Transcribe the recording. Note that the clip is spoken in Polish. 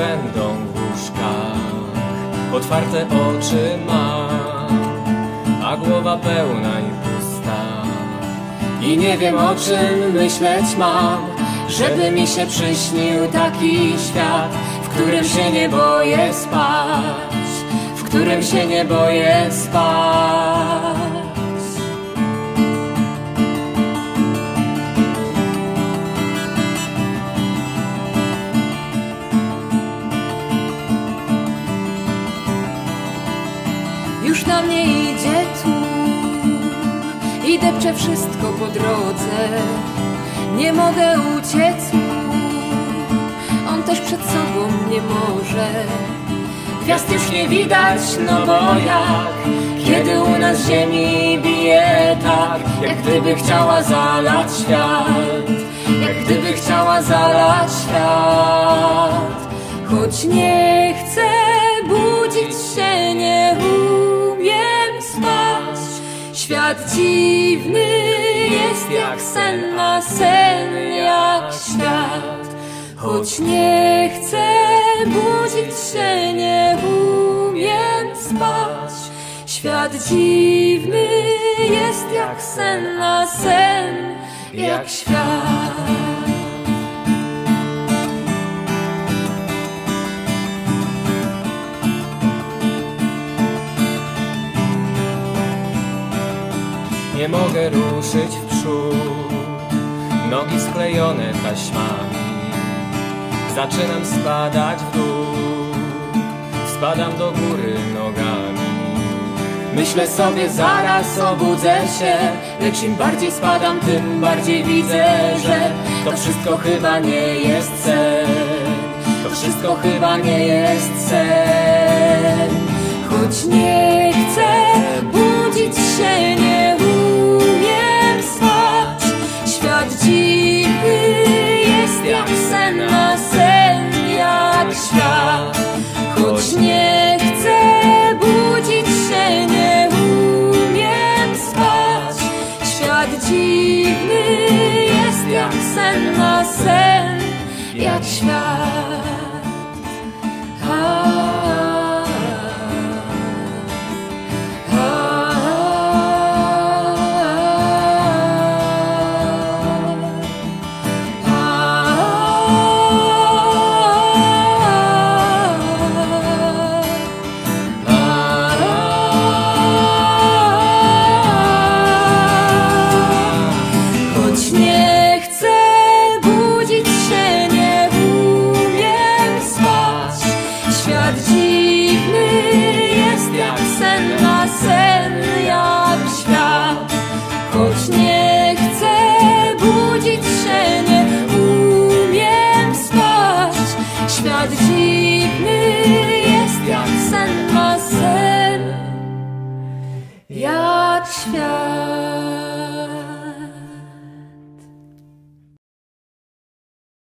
będą w łóżkach, otwarte oczy mam, a głowa pełna i pusta. I nie wiem o czym myśleć mam, żeby mi się przyśnił taki świat, w którym się nie boję spać, w którym się nie boję spać. Już na mnie idzie tu i depcze wszystko po drodze. Nie mogę uciec on też przed sobą nie może. Gwiazd już nie widać, no bo jak Kiedy u nas ziemi bije tak Jak gdyby chciała zalać świat Jak gdyby chciała zalać świat Choć nie chcę budzić się, nie spać. Świat dziwny jest jak sen, a sen jak świat. Choć nie chcę budzić się, nie umiem spać. Świat dziwny jest jak sen, a sen jak świat. Nie mogę ruszyć w przód. Nogi sklejone taśmami. Zaczynam spadać w dół. Spadam do góry nogami. Myślę sobie zaraz obudzę się. Lecz im bardziej spadam tym bardziej widzę Że to wszystko chyba nie jest sen. To wszystko chyba nie jest sen. Choć nie sen, a sen jak świat. Choć nie chcę budzić się, nie umiem spać. Świat dziwny jest jak sen, a sen jak świat. świat dziwny jest jak sen a sen, jak świat.